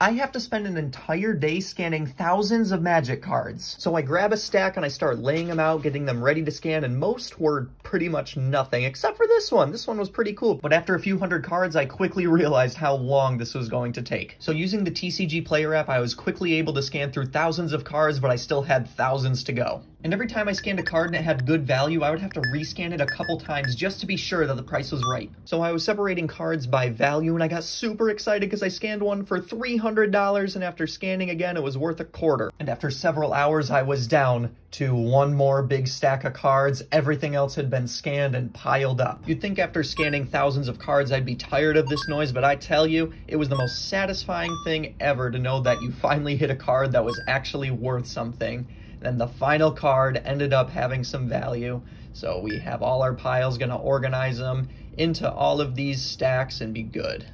I have to spend an entire day scanning thousands of magic cards. So I grab a stack and I start laying them out, getting them ready to scan, and most were pretty much nothing, except for this one. This one was pretty cool. But after a few hundred cards, I quickly realized how long this was going to take. So using the TCG Player app, I was quickly able to scan through thousands of cards, but I still had thousands to go. And every time I scanned a card and it had good value, I would have to rescan it a couple times just to be sure that the price was right. So I was separating cards by value and I got super excited because I scanned one for $300 and after scanning again, it was worth a quarter. And after several hours, I was down to one more big stack of cards. Everything else had been scanned and piled up. You'd think after scanning thousands of cards, I'd be tired of this noise, but I tell you, it was the most satisfying thing ever to know that you finally hit a card that was actually worth something. Then the final card ended up having some value. So we have all our piles, gonna organize them into all of these stacks and be good.